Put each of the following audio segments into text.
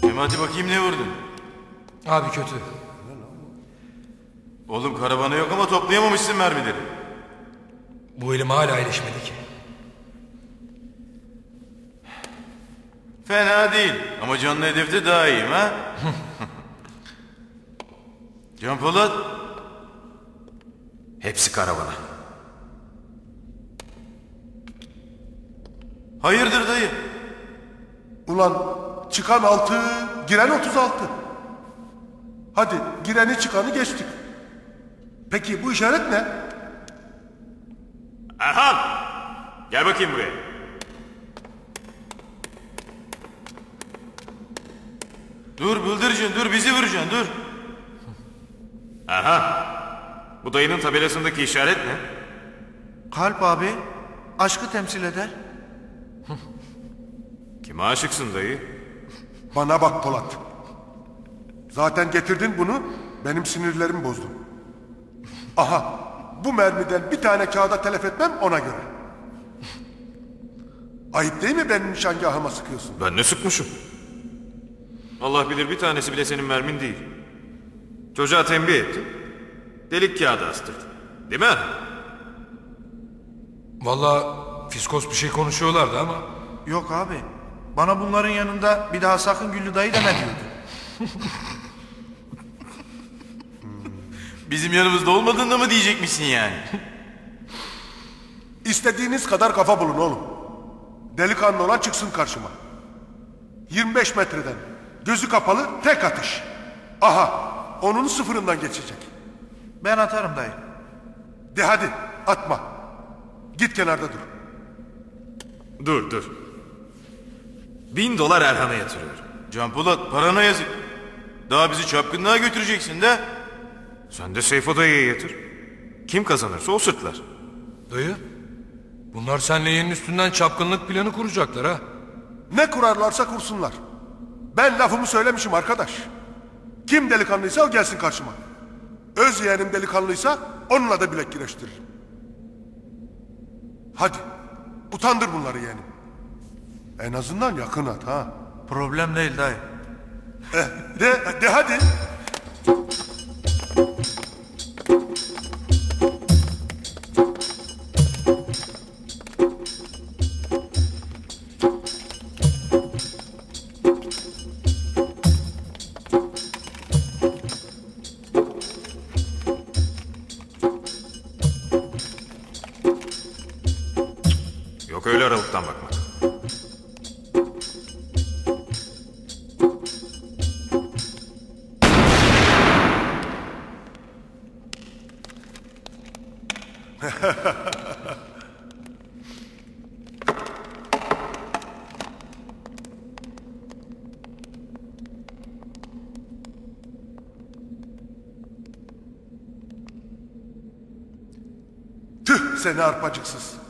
Hem hadi bakayım ne vurdun? Abi kötü. Oğlum karavana yok ama toplayamamışsın mermileri. Bu elim hala iyileşmedi ki. Fena değil ama canlı hedefte daha iyiyim ha. Can Polat. Hepsi karavana. Hayırdır dayı? Ulan çıkan altı, giren 36. Hadi gireni çıkanı geçtik. Peki bu işaret ne? Erhan! Gel bakayım buraya. Dur bıldırcın dur bizi vuracaksın dur. Erhan! Bu dayının tabelasındaki işaret ne? Kalp abi aşkı temsil eder. Kime aşıksın dayı? Bana bak Polat. Zaten getirdin bunu, benim sinirlerimi bozdun. Aha, bu mermiden bir tane kağıda telef etmem ona göre. Ayıp değil mi benim nişangahıma sıkıyorsun? Ben ne sıkmışım? Allah bilir bir tanesi bile senin mermin değil. Çocuğa tembih ettim. Delik kağıdı astırdı. Değil mi? Vallahi fiskos bir şey konuşuyorlardı ama Yok abi. Bana bunların yanında bir daha sakın Güllü dayı deme diyordu. Bizim yanımızda olmadığında mı diyecekmişsin yani? İstediğiniz kadar kafa bulun oğlum. Delikanlı olan çıksın karşıma. 25 metreden, gözü kapalı tek atış. Aha, onun sıfırından geçecek. Ben atarım dayı. De hadi, atma. Git kenarda dur. Dur dur. Bin dolar Erhan'a yatırıyorum. Can Polat parana yazık. Daha bizi çapkınlığa götüreceksin de. Sen de Seyfo dayıya yatır. Kim kazanırsa o sırtlar. dayı bunlar senle yeğenin üstünden çapkınlık planı kuracaklar ha. Ne kurarlarsa kursunlar. Ben lafımı söylemişim arkadaş. Kim delikanlıysa o gelsin karşıma. Öz yeğenim delikanlıysa onunla da bilek güreştiririm. Hadi, utandır bunları yeğenim. En azından yakın at ha. Problem değil dayı. Eh, de, de hadi. Yok öyle aralıktan bakmak. Tüh seni arpacıksız.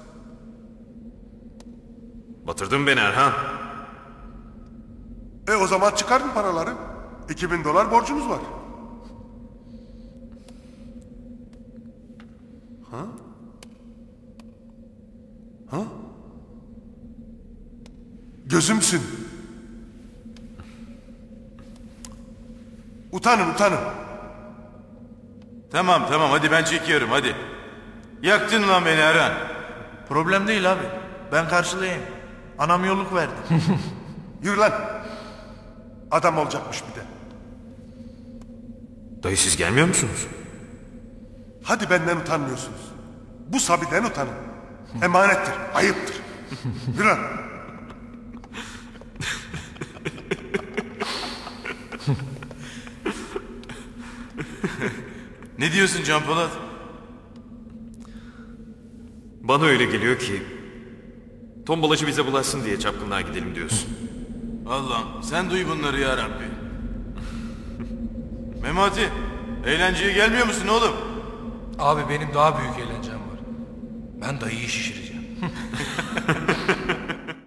Batırdın beni Erhan. E o zaman çıkardın paraları. 2000 dolar borcumuz var. Ha? Ha? Gözümsün. Utanın utanın. Tamam tamam hadi ben çekiyorum hadi. Yaktın lan beni Erhan. Problem değil abi. Ben karşılayayım. Anam yolluk verdi. Yürü lan. Adam olacakmış bir de. Dayı siz gelmiyor musunuz? Hadi benden utanmıyorsunuz. Bu Sabi'den utanın. Emanettir, ayıptır. Yürü lan. Ne diyorsun Can Polat? Bana öyle geliyor ki... Tombalacı bize bulaşsın diye çapkınlığa gidelim diyorsun. Allah'ım sen duy bunları ya Rabbi. Memati eğlenceye gelmiyor musun oğlum? Abi benim daha büyük eğlencem var. Ben dayıyı şişireceğim.